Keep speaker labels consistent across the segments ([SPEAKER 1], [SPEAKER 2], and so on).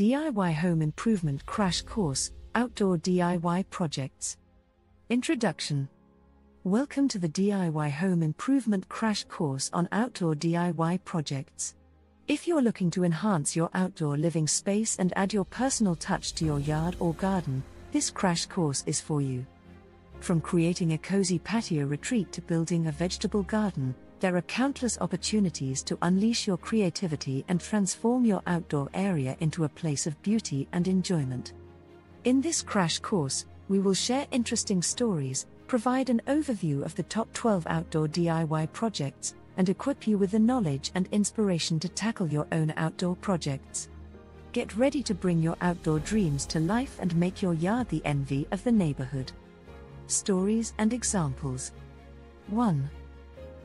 [SPEAKER 1] DIY Home Improvement Crash Course Outdoor DIY Projects. Introduction Welcome to the DIY Home Improvement Crash Course on Outdoor DIY Projects. If you're looking to enhance your outdoor living space and add your personal touch to your yard or garden, this crash course is for you. From creating a cozy patio retreat to building a vegetable garden, there are countless opportunities to unleash your creativity and transform your outdoor area into a place of beauty and enjoyment. In this crash course, we will share interesting stories, provide an overview of the top 12 outdoor DIY projects, and equip you with the knowledge and inspiration to tackle your own outdoor projects. Get ready to bring your outdoor dreams to life and make your yard the envy of the neighborhood. Stories and examples 1.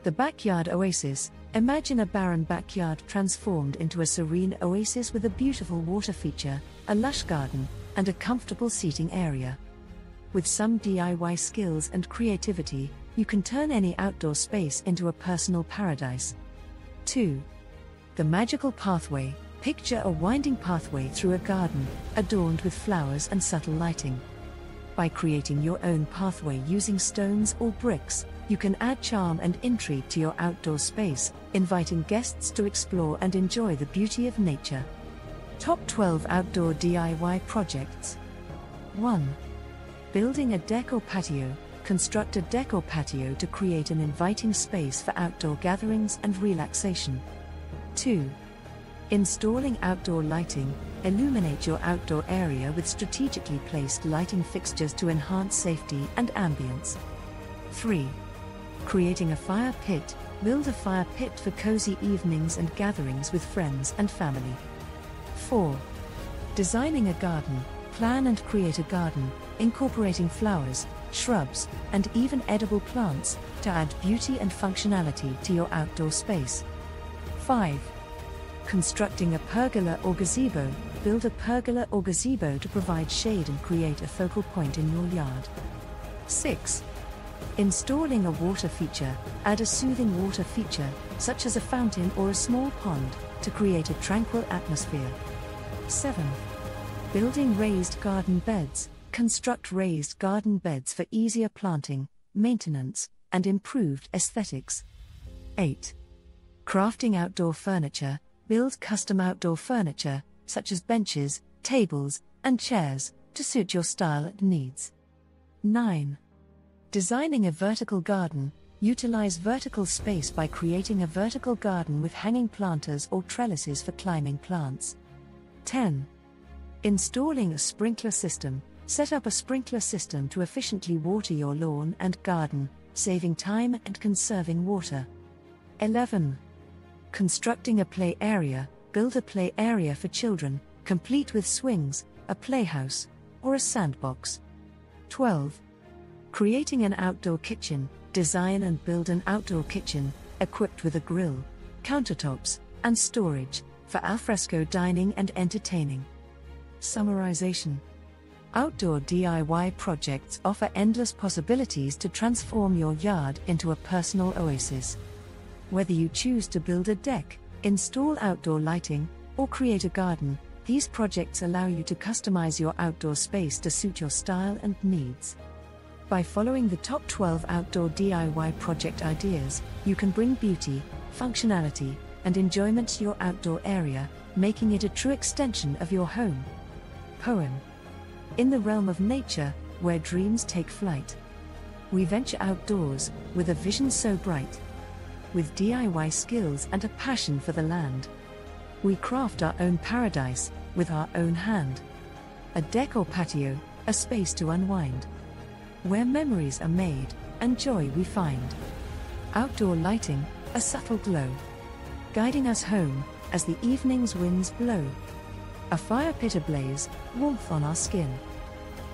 [SPEAKER 1] The Backyard Oasis Imagine a barren backyard transformed into a serene oasis with a beautiful water feature, a lush garden, and a comfortable seating area. With some DIY skills and creativity, you can turn any outdoor space into a personal paradise. 2. The Magical Pathway Picture a winding pathway through a garden, adorned with flowers and subtle lighting. By creating your own pathway using stones or bricks, you can add charm and intrigue to your outdoor space, inviting guests to explore and enjoy the beauty of nature. Top 12 Outdoor DIY Projects 1. Building a deck or patio. Construct a deck or patio to create an inviting space for outdoor gatherings and relaxation. 2. Installing outdoor lighting. Illuminate your outdoor area with strategically placed lighting fixtures to enhance safety and ambience. 3. Creating a fire pit. Build a fire pit for cozy evenings and gatherings with friends and family. 4. Designing a garden. Plan and create a garden, incorporating flowers, shrubs, and even edible plants to add beauty and functionality to your outdoor space. 5. Constructing a pergola or gazebo. Build a pergola or gazebo to provide shade and create a focal point in your yard. 6. Installing a water feature, add a soothing water feature, such as a fountain or a small pond, to create a tranquil atmosphere. 7. Building raised garden beds, construct raised garden beds for easier planting, maintenance, and improved aesthetics. 8. Crafting outdoor furniture, build custom outdoor furniture, such as benches, tables, and chairs, to suit your style and needs. 9. Designing a vertical garden, utilize vertical space by creating a vertical garden with hanging planters or trellises for climbing plants. 10. Installing a sprinkler system, set up a sprinkler system to efficiently water your lawn and garden, saving time and conserving water. 11. Constructing a play area, build a play area for children, complete with swings, a playhouse, or a sandbox. 12. Creating an outdoor kitchen, design and build an outdoor kitchen, equipped with a grill, countertops, and storage, for alfresco dining and entertaining. Summarization Outdoor DIY projects offer endless possibilities to transform your yard into a personal oasis. Whether you choose to build a deck, install outdoor lighting, or create a garden, these projects allow you to customize your outdoor space to suit your style and needs. By following the top 12 outdoor DIY project ideas, you can bring beauty, functionality, and enjoyment to your outdoor area, making it a true extension of your home. Poem In the realm of nature, where dreams take flight, we venture outdoors, with a vision so bright. With DIY skills and a passion for the land, we craft our own paradise, with our own hand. A deck or patio, a space to unwind where memories are made and joy we find. Outdoor lighting, a subtle glow, guiding us home as the evening's winds blow. A fire pit ablaze, warmth on our skin.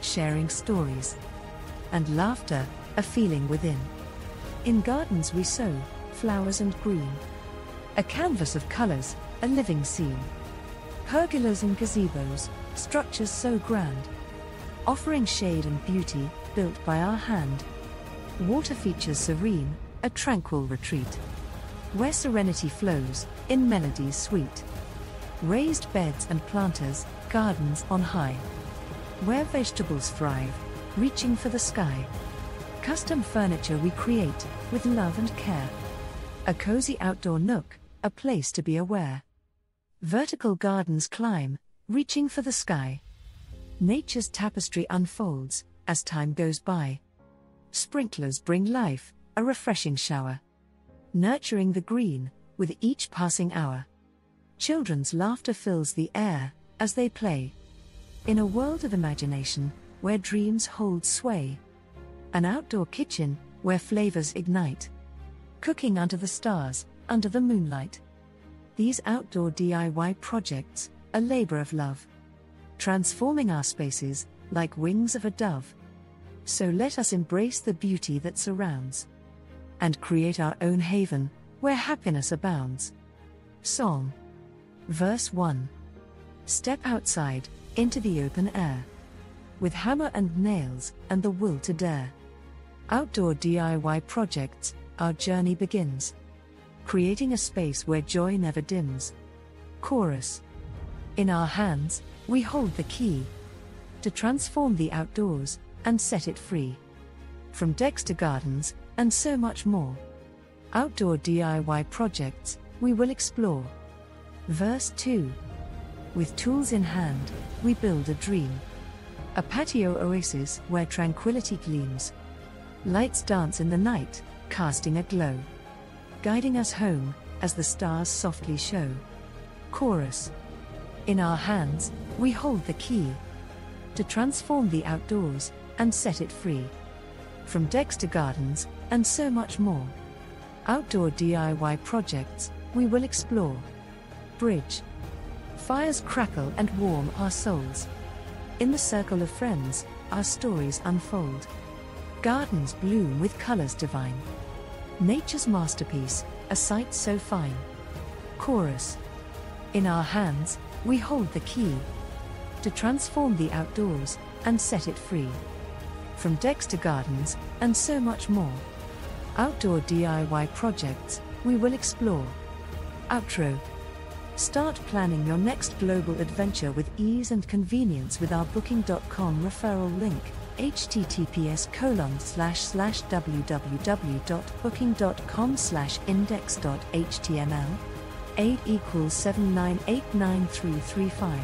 [SPEAKER 1] Sharing stories and laughter, a feeling within. In gardens we sow flowers and green. A canvas of colors, a living scene. Pergolas and gazebos, structures so grand. Offering shade and beauty, built by our hand. Water features serene, a tranquil retreat. Where serenity flows, in melodies sweet. Raised beds and planters, gardens on high. Where vegetables thrive, reaching for the sky. Custom furniture we create, with love and care. A cozy outdoor nook, a place to be aware. Vertical gardens climb, reaching for the sky. Nature's tapestry unfolds as time goes by. Sprinklers bring life, a refreshing shower. Nurturing the green with each passing hour. Children's laughter fills the air as they play. In a world of imagination where dreams hold sway. An outdoor kitchen where flavors ignite. Cooking under the stars, under the moonlight. These outdoor DIY projects, a labor of love. Transforming our spaces, like wings of a dove. So let us embrace the beauty that surrounds. And create our own haven, where happiness abounds. Song. Verse 1. Step outside, into the open air. With hammer and nails, and the will to dare. Outdoor DIY projects, our journey begins creating a space where joy never dims. Chorus. In our hands, we hold the key to transform the outdoors and set it free. From decks to gardens, and so much more. Outdoor DIY projects, we will explore. Verse 2 With tools in hand, we build a dream. A patio oasis where tranquility gleams. Lights dance in the night, casting a glow guiding us home, as the stars softly show. Chorus. In our hands, we hold the key to transform the outdoors and set it free. From decks to gardens, and so much more. Outdoor DIY projects, we will explore. Bridge. Fires crackle and warm our souls. In the circle of friends, our stories unfold. Gardens bloom with colors divine. Nature's masterpiece, a sight so fine. Chorus. In our hands, we hold the key to transform the outdoors and set it free. From decks to gardens, and so much more. Outdoor DIY projects, we will explore. Outro. Start planning your next global adventure with ease and convenience with our Booking.com referral link https colon slash slash www.booking.com slash index.html 8 equals 7989335.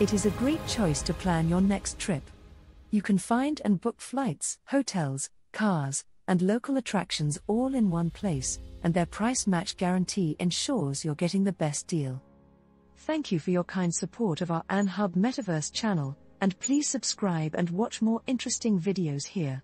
[SPEAKER 1] It is a great choice to plan your next trip. You can find and book flights, hotels, cars, and local attractions all in one place, and their price match guarantee ensures you're getting the best deal. Thank you for your kind support of our AnHub Metaverse channel and please subscribe and watch more interesting videos here.